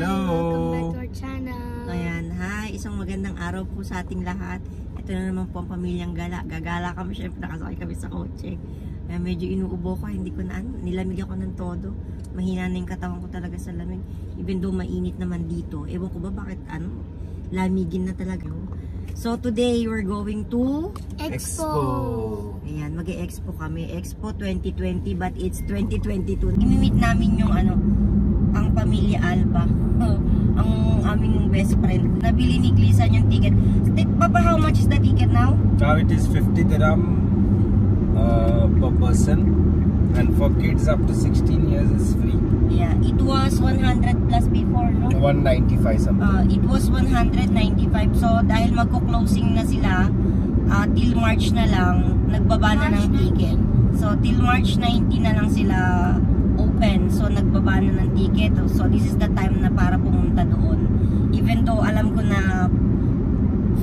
Hello. Isang magandang araw po sa ating lahat. Ito na naman po ang pamilyang gala. Gagala kami, syempre nakasakay kami sa kotse. Kaya medyo inuubo ko, hindi ko na, ano, nilamig ako ng todo. Mahina na yung katawan ko talaga sa lamig. Even though mainit naman dito. Ewan ko ba bakit, ano, lamigin na talaga. So today, we're going to, Expo. ayan, mag-expo kami. Expo 2020, but it's 2022. Imimit namin yung, ano, Nabili ni Glisan yung ticket. Ti- Papa, how much is the ticket now? Now it is 50 dirham uh, per person and for kids up to 16 years is free. Yeah, it was 100 plus before, no? 195 something. Uh, it was 195. So, dahil magko-closing na sila, uh, till March na lang, nagbaba na ng March ticket. So, till March 19 na lang sila nagbaba na ng ticket. So, this is the time na para pumunta doon. Even though alam ko na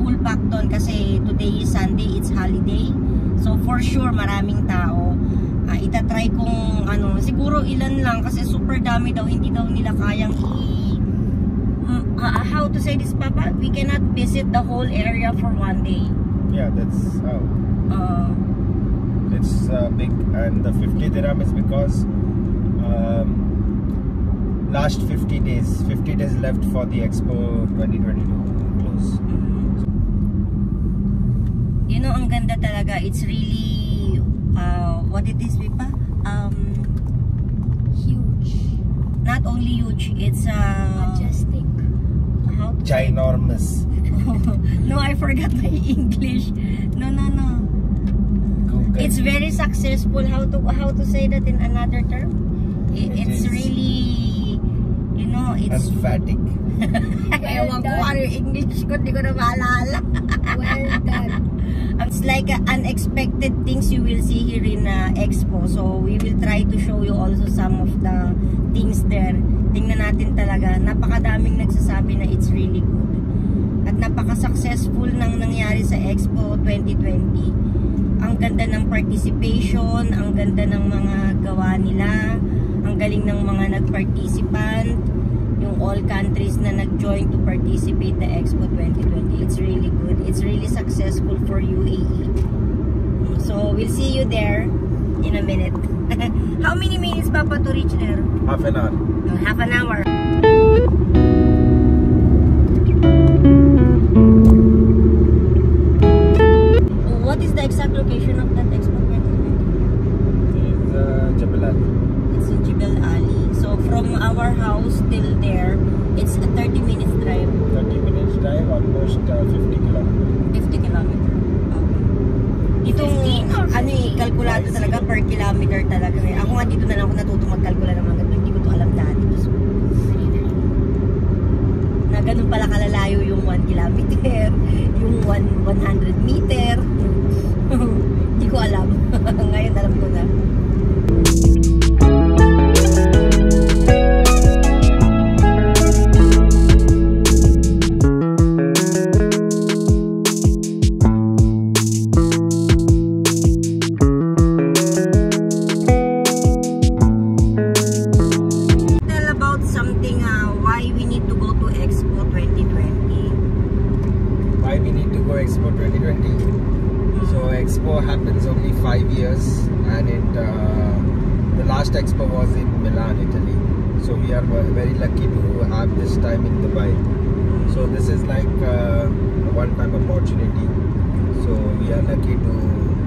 full pack doon kasi today is Sunday, it's holiday. So, for sure, maraming tao. Uh, itatry kong ano, siguro ilan lang kasi super dami daw, hindi daw nila kayang i uh, how to say this, Papa? We cannot visit the whole area for one day. Yeah, that's how. Uh, It's uh, big and the 50 dirham is because um, last 50 days, 50 days left for the Expo 2022 close. you know, ang ganda talaga. It's really, uh, what it is, Papa? Um, Huge. not only huge, it's, uh, Majestic. how? Ginormous. no, I forgot my English. No, no, no. Google. It's very successful. How to how to say that in another term? I- It it's is. really, know, it's emphatic. Ewan ko ano yung English ko, hindi ko na maalala. Well done. It's like uh, unexpected things you will see here in uh, Expo. So, we will try to show you also some of the things there. Tingnan natin talaga. Napakadaming nagsasabi na it's really good. At napaka-successful nang nangyari sa Expo 2020. Ang ganda ng participation, ang ganda ng mga gawa nila, ang galing ng mga nag-participant, yung all countries na nag-join to participate the Expo 2020. It's really good. It's really successful for UAE. So, we'll see you there in a minute. How many minutes, Papa, to reach there? Half an hour. Oh, half an hour. What is the exact location of that our house till there, it's a 30 minutes drive. 30 minutes drive, almost uh, 50 kilometers. 50 kilometer. Okay. 15 or ano eh, kalkulado talaga per kilometer talaga. Eh. Ako nga dito na lang ako natuto magkalkula ng mga ganito. Hindi ko to alam dati. So, na ganun pala kalalayo yung 1 kilometer, yung 1, 100 meter. Hindi ko alam. Ngayon alam ko na. Expo 2020? So Expo happens only five years, and it uh, the last Expo was in Milan, Italy. So we are very lucky to have this time in Dubai. So this is like uh, a one-time opportunity. So we are lucky to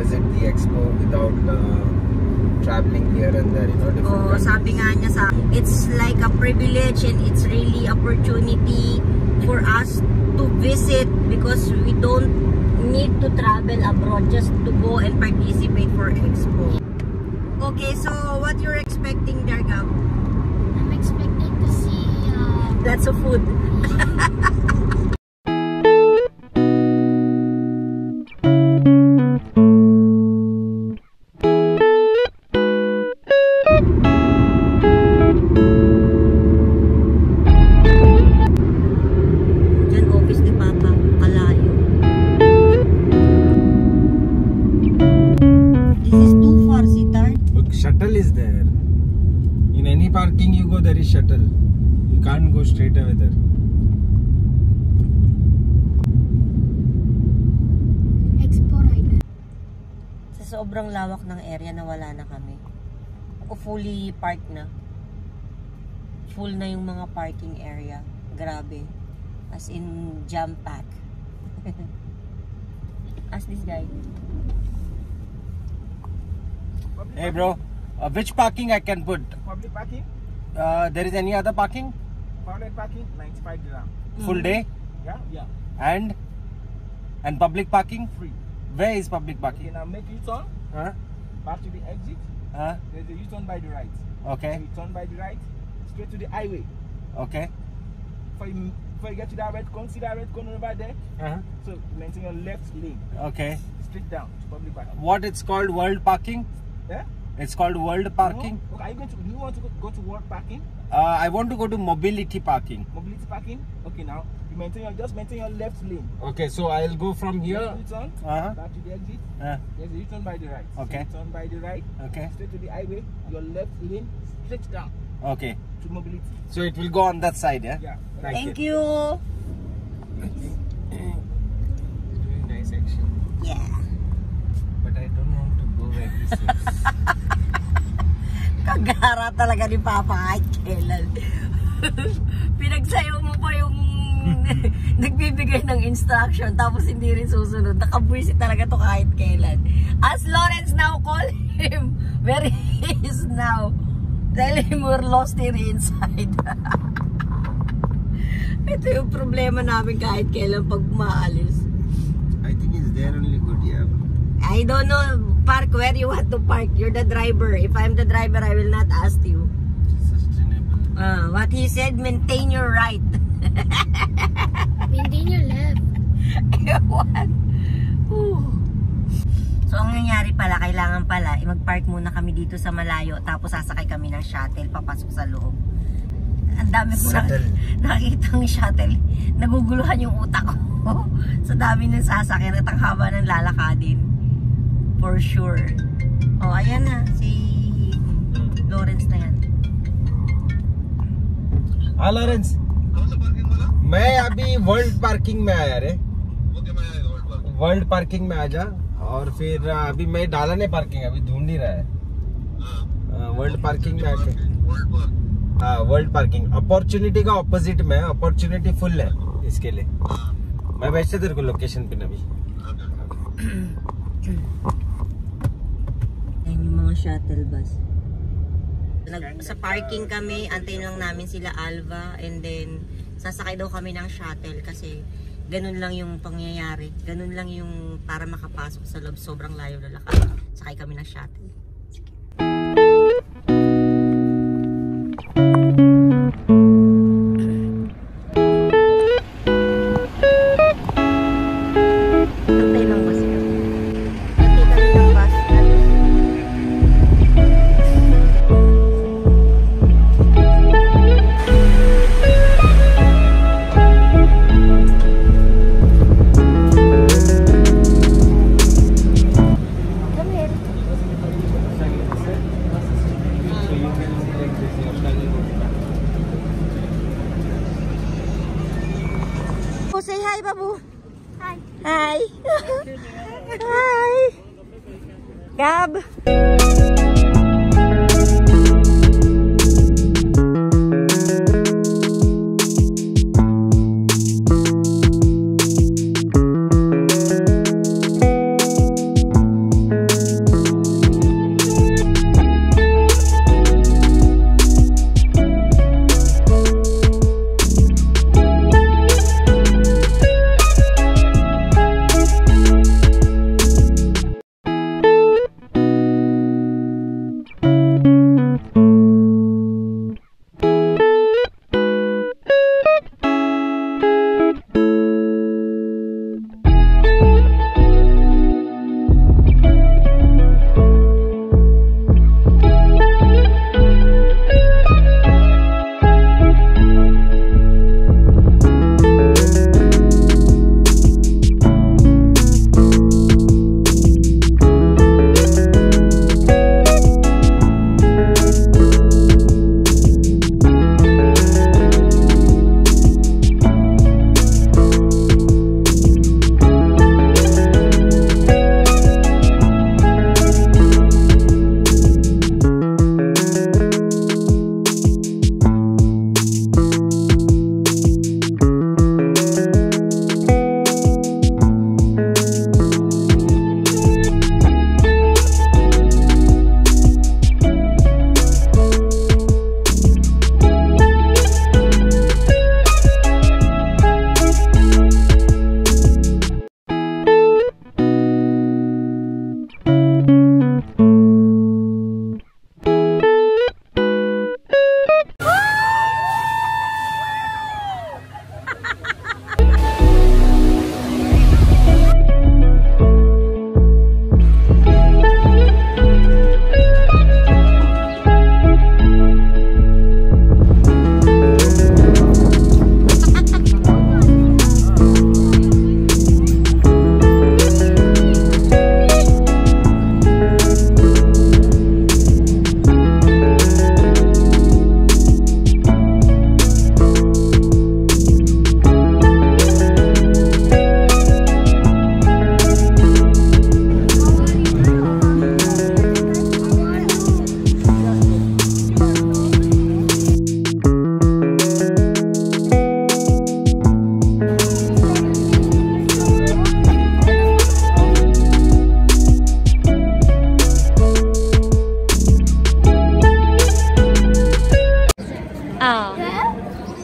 visit the Expo without uh, traveling here and there. You know, Oh, sabi nga niya sa it's like a privilege and it's really opportunity for us to visit because we don't need to travel abroad just to go and participate for Expo. Okay, so what you're expecting there, Gab? I'm expecting to see uh, Lots of food. kami. O fully parked na. Full na yung mga parking area. Grabe. As in jam pack. Ask this guy. Hey bro, uh, which parking I can put? Public parking, Uh, there is any other parking? private parking, 95 dirham. Full day? Yeah, yeah, And? And public parking? free. Where is public Okay, parking? now make U-turn Huh? Back to the exit. Huh? There's a U-turn by the right. Okay. You turn by the right, straight to the highway. Okay. Before you, before you get to that red cone, see that red cone over there? Uh-huh. So maintain your left lane, Okay. straight down to public parking. What it's called world parking? Yeah? It's called world parking. No? Okay, are you going to, do you want to go, go to world parking? Uh, I want to go to mobility parking. Mobility parking? Okay, now you maintain your, just maintain your left lane. Okay, so I'll go from here. U-turn, Uh-huh. back to the exit. Uh, There's a U-turn by the right. Okay. So you turn by the right, okay. straight to the highway, your left lane, straight down Okay. to mobility. So it will go on that side, yeah? Yeah. Thank Thank you. Doing nice action. Yeah. But I don't want to go where this is. Kagara talaga ni Papa kahit kailan. Pinagsayo mo pa yung nagbibigay ng instruction tapos hindi rin susunod. Nakabwisit talaga to kahit kailan. As Lawrence now call him where he is now. Tell him we're lost here inside. Ito yung problema namin kahit kailan pag maalis. I think it's there only good, yeah. I don't know, park where you want to park. You're the driver. If I'm the driver, I will not ask you. Uh, what he said, maintain your right. Maintain your left. Ewan. So, ang nangyari pala, kailangan pala, eh, mag-park muna kami dito sa malayo, tapos sasakay kami ng shuttle, papasok sa loob. Ang dami ko na, nakikita ng shuttle. Naguguluhan yung utak ko. sa dami ng sasakyan at ang haba ng lalakadin. For sure. Oh, ayan na. Si Lawrence na yan. हाँ Lawrence मैं अभी world parking में आया रे world parking में आ जा और फिर अभी मैं डाला नहीं पार्किंग अभी ढूंढ ही रहा है वर्ल्ड पार्किंग में आके हाँ वर्ल्ड पार्किंग अपॉर्चुनिटी का ऑपोजिट में अपॉर्चुनिटी फुल है इसके लिए मैं भेजते तेरे को location Yan yung mga shuttle bus. Nag, sa parking kami, antayin lang namin sila Alva and then sasakay daw kami ng shuttle kasi ganun lang yung pangyayari. Ganun lang yung para makapasok sa loob. Sobrang layo na lakad. Sakay kami ng shuttle.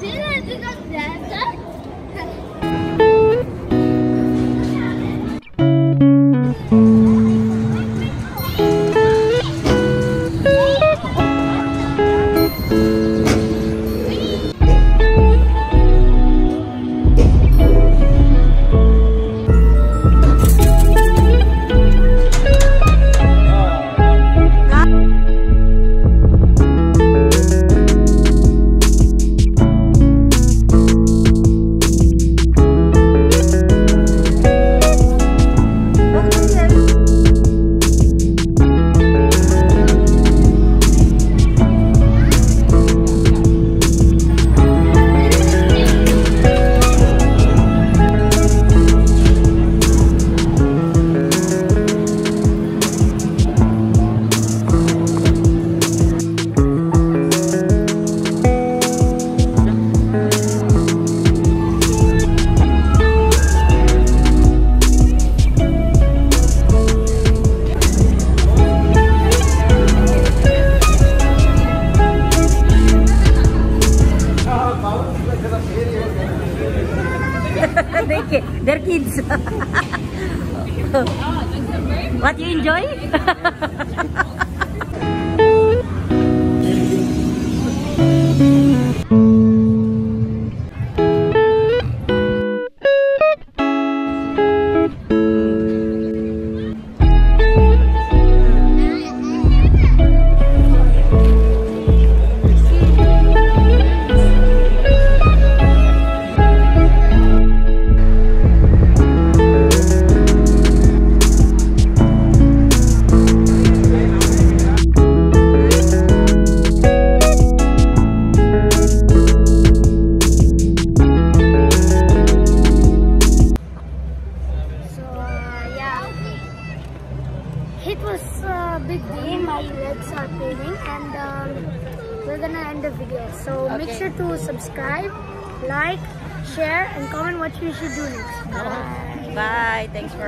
别人这个男的。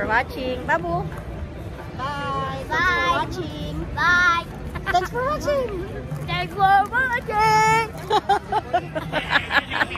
watching. Babu. Bye. Bye. Thanks for watching. Bye. Thanks for watching. Thanks for watching.